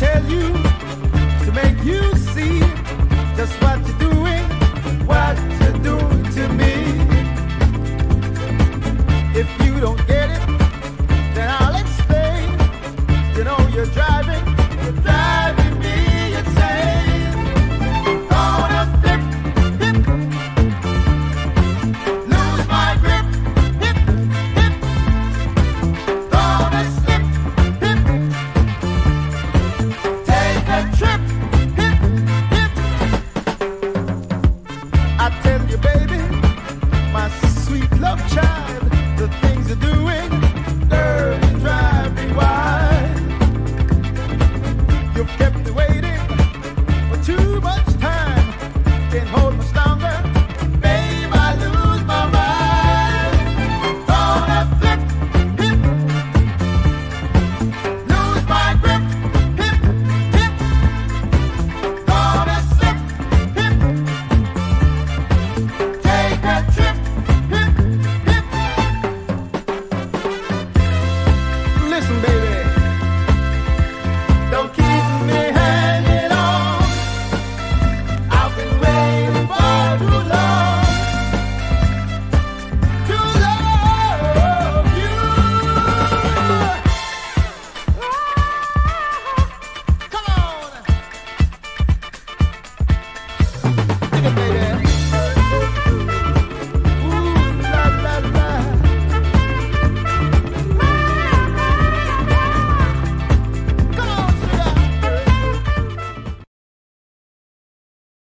tell you to make you see just what you're doing, what you're doing to me. If you don't get it, then I'll explain. You know you're driving. Love child, the things you're doing, wild. You kept me waiting for too much time, can't hold my.